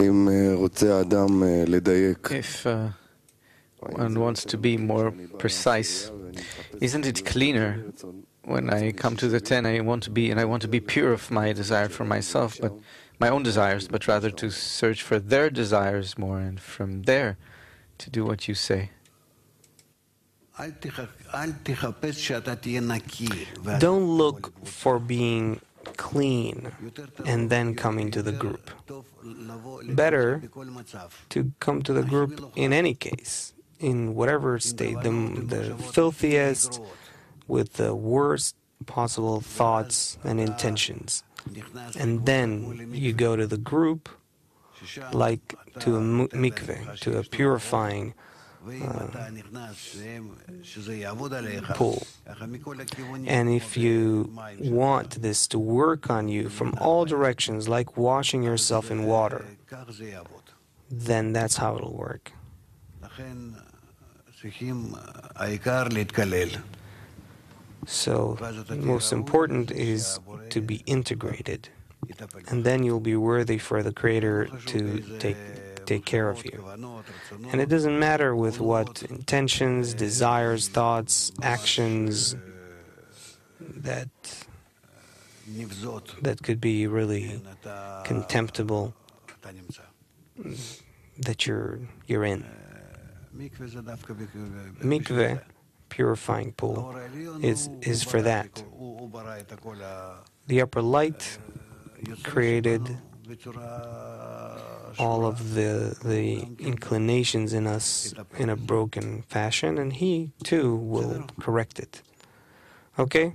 אם אה, רוצה האדם אה, לדייק. If uh, one wants to be more precise, isn't it cleaner when I come to the ten? I want to be, and I want to be pure of my desire for myself, but my own desires, but rather to search for their desires more, and from there to do what you say. אל תח- אל תחפש שאתה תהיה נקי. ואז Don't look for being clean and then coming to the group. Better to come to the group in any case, in whatever state, the, the filthiest, with the worst possible thoughts and intentions. And then you go to the group like to a mikveh, to a purifying pull. Hmm. And if you want this to work on you from all directions, like washing yourself in water, then that's how it'll work. So, most important is to be integrated, and then you'll be worthy for the Creator to take take care of you. And it doesn't matter with what intentions, desires, thoughts, actions that that could be really contemptible that you're you're in. Mikveh, purifying pool, is is for that. The upper light created all of the, the inclinations in us in a broken fashion, and He too will correct it. Okay?